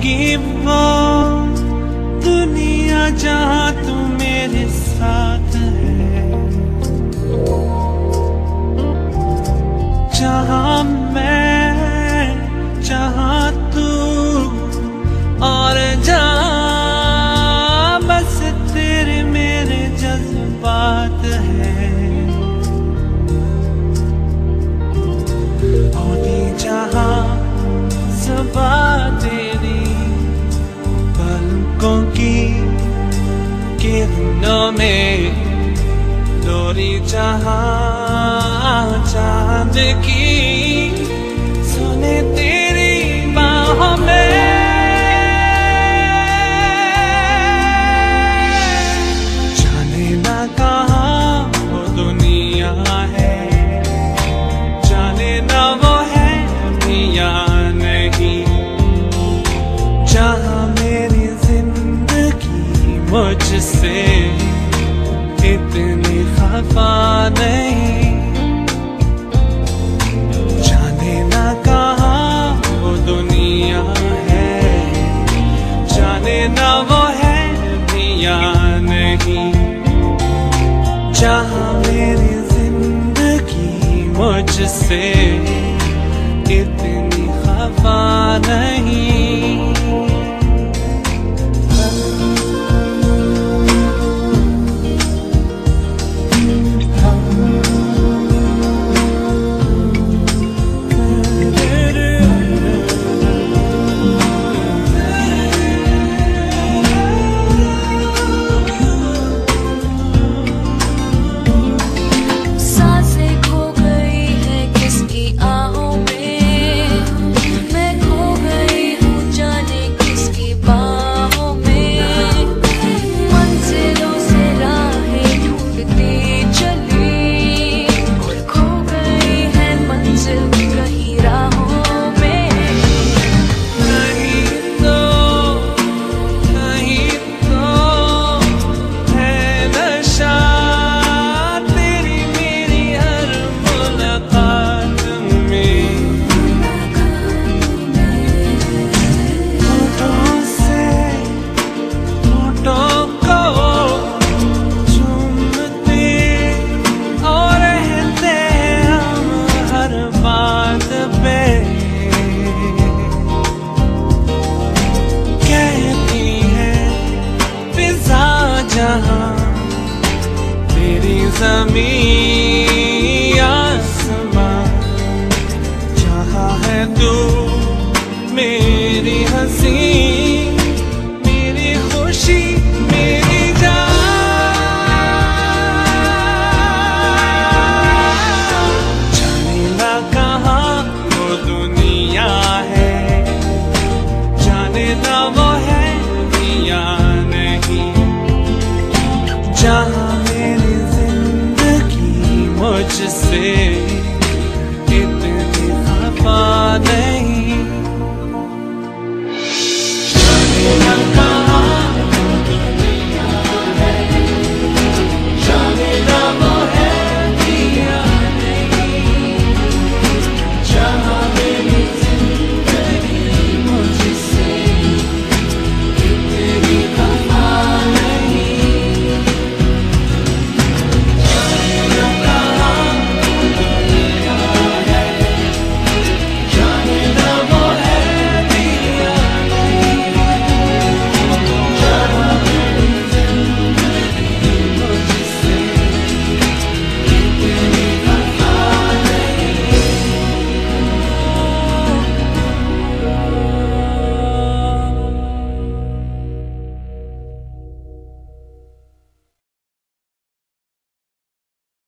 give birth, dunia jahan. جہاں چاند کی سنے تیری باہوں میں۔ جانے نہ کہاں وہ دنیا ہے۔ جانے نہ وہ ہے دنیا نہیں۔ جہاں میری زندگی مجھ سے جہاں میری زندگی مجھ سے اتنی خفا نہیں۔ زمین آسماں ہے تو میری ہنسی۔ my